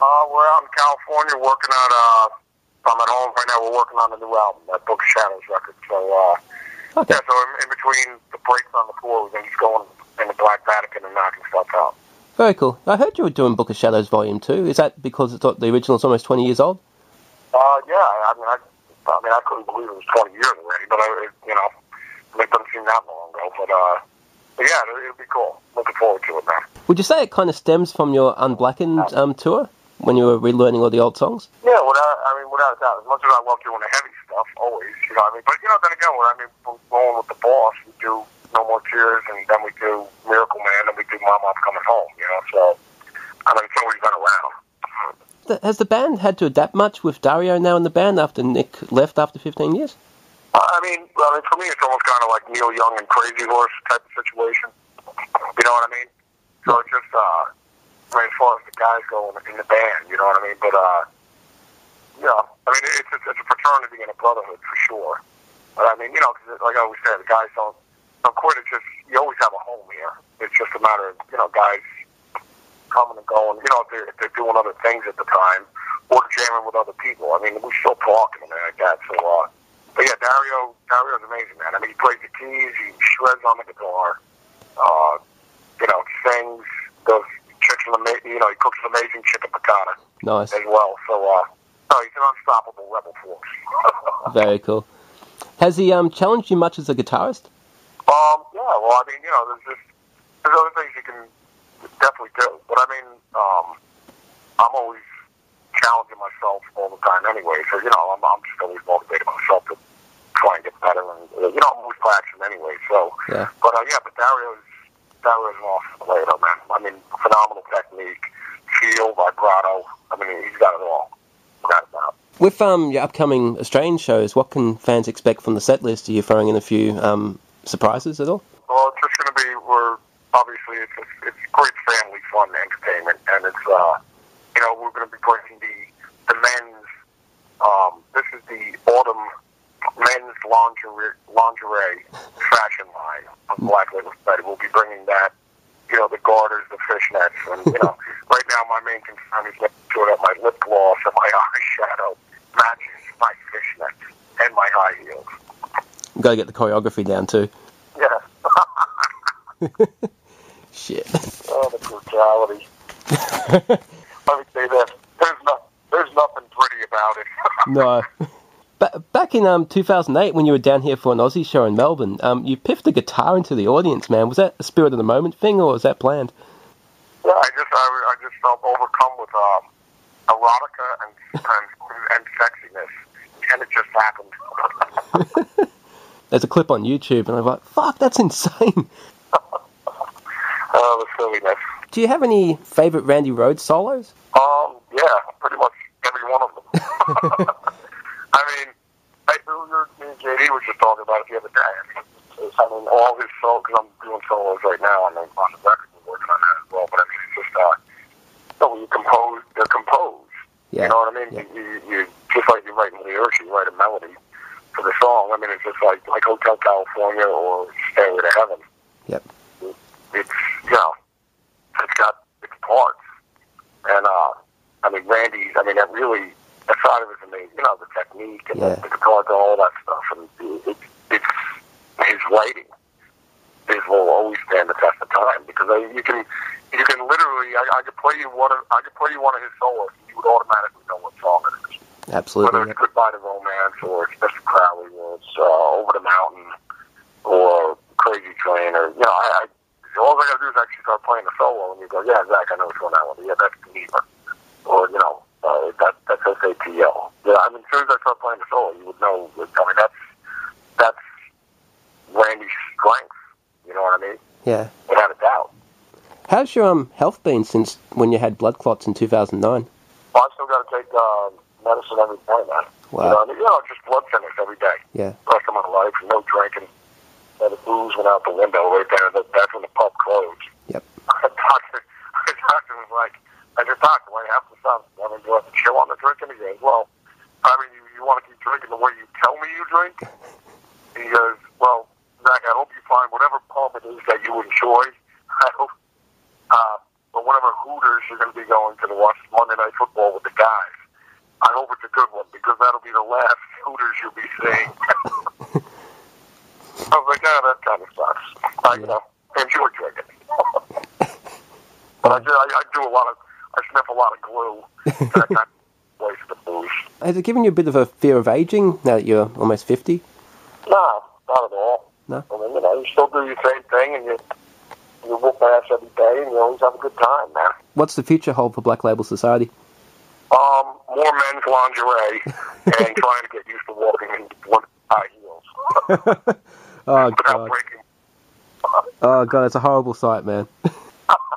Uh, we're out in California working on, uh, I'm at home right now, we're working on a new album, that Book of Shadows record. So, uh, Okay. yeah, so in, in between the breaks on the tour, we've been just going in the Black Vatican and knocking stuff out. Very cool. I heard you were doing Book of Shadows Volume 2. Is that because it's, the original's almost 20 years old? Uh, yeah, I mean, I, I mean, I couldn't believe it was 20 years already, but I, it, you know, it doesn't seem that long ago. But uh, but yeah, it, it'll be cool. Looking forward to it, man. Would you say it kind of stems from your Unblackened um, tour when you were relearning all the old songs? Yeah, without, I mean, without a doubt. As much as I love doing the heavy stuff, always, you know, what I mean, but you know, then again, when I mean, we're going with the boss, we do No More Tears, and then we do Miracle Man, and we do Mama I'm Coming Home. You know, so I mean, it's always been around. Th- Has the band had to adapt much with Dario now in the band after Nick left after 15 years? I mean, I mean, for me, it's almost kind of like Neil Young and Crazy Horse type of situation. You know what I mean? So it's just, uh, I mean, as far as the guys go in the, in the band, you know what I mean? But, uh, yeah, I mean, it's, it's, it's a fraternity and a brotherhood for sure. But I mean, you know, 'cause like I always say, the guys don't, don't. It's just, you always have a home here. It's just a matter of, you know, guys coming and going, you know, if they're, if they're doing other things at the time or jamming with other people. I mean, we still talk and like that. So, uh, but yeah, Dario, Dario's amazing, man. I mean, he plays the keys, he shreds on the guitar, uh, you know, sings, ama- you know, he cooks an amazing chicken piccata Nice. as well. So, uh, no, he's an unstoppable rebel force. Very cool. Has he um, challenged you much as a guitarist? Um, yeah, well, I mean, you know, there's just there's other things you can definitely do, but I mean, um, I'm always challenging myself all the time anyway. So you know, I'm I'm just always motivating myself to try and get better, and you know, I'm always practicing anyway. So, Yeah. but uh, yeah, but Dario's Dario's an awesome player, man. I mean, phenomenal technique, feel, vibrato. I mean, he's got it all. A doubt. With um, your upcoming Australian shows, what can fans expect from the set list? Are you throwing in a few um, surprises at all? Well, it's just going to be. We're obviously it's it's, it's great family fun entertainment, and it's uh, you know we're going to be bringing the the men's. Um, this is the autumn men's lingerie lingerie fashion line of Black Label Society. We'll be bringing that. You know the garters, the fishnets, and you know right now my main concern is making sure that my lip gloss and my eyeshadow matches my fishnets and my high heels. Got to get the choreography down too. Yeah. Shit. Oh, the brutality. Let me say this. There's, no, there's nothing pretty about it. no. Ba- back in um 2008, when you were down here for an Aussie show in Melbourne, um, you piffed a guitar into the audience, man. Was that a spirit of the moment thing, or was that planned? yeah, I just I, I just felt overcome with um, erotica and, and and sexiness, and it just happened. There's a clip on YouTube, and I'm like, fuck, that's insane. Oh, the silliness. Do you have any favorite Randy Rhoads solos? Um, yeah, pretty much every one of them. I mean, I, we were, me and JD were just talking about it the other day. I mean, all his solos, because I'm doing solos right now on the, on the record, we're working on that as well, but I mean, it's just, uh, you know, when you compose, they're composed. Yeah. You know what I mean? Yeah. You, you, you, just like you write lyrics, you write a melody for the song. I mean, it's just like, like Hotel California or Stairway to Heaven. Yep. It's, you know, it's got its parts. And, uh, I mean, Randy's, I mean, that really, that side of it's amazing. You know, the technique and Yeah. the, the guitar and all that stuff. And it, it's, his writing is will always stand the test of time because I, you can, you can literally, I, I could play you one of, I could play you one of his solos and you would automatically know what song it is. Absolutely. Whether it's Goodbye to Romance or it's Mr. Crowley or it's uh, Over the Mountain or Crazy Train or, you know, I, I all I got to do is actually start playing the solo and you go, yeah, Zakk, I know which one that one. Yeah, that's Geneva. Or, you know, uh, that, that's SATL. Yeah, I mean, as soon as I start playing the solo, you would know. I mean, that's, that's Randy's strength. You know what I mean? Yeah. Without a doubt. How's your um health been since when you had blood clots in 2009? Well, I still got to take uh, medicine every day, man. Wow. You know, you know, just blood thinners every day. Yeah. rest of my life, no drinking. And the booze went out the window right there. That, that's when the pub closed. Yep. The doctor, the doctor was like, I said, doctor, why you have to stop? I mean, do I have to chill on the drinking? He goes, well, I mean, you, you want to keep drinking the way you tell me you drink? He goes, well, Zakk, I hope you find whatever pub it is that you enjoy. I hope, uh, but whatever Hooters you're going to be going to the watch Monday Night Football with the guys. I hope it's a good one because that'll be the last You'll. I was like, oh, that kind of sucks. I, you know, enjoy drinking. but I, do, I, I do a lot of, I sniff a lot of glue. That kind of waste the booze. Has it given you a bit of a fear of aging now that you're almost 50? No, not at all. No? I mean, you know, you still do your same thing and you, you whoop ass every day and you always have a good time, man. What's the future hold for Black Label Society? Um, more men's lingerie and trying to get used to walking in one high heels Oh, without God. breaking. Oh, God, it's a horrible sight, man.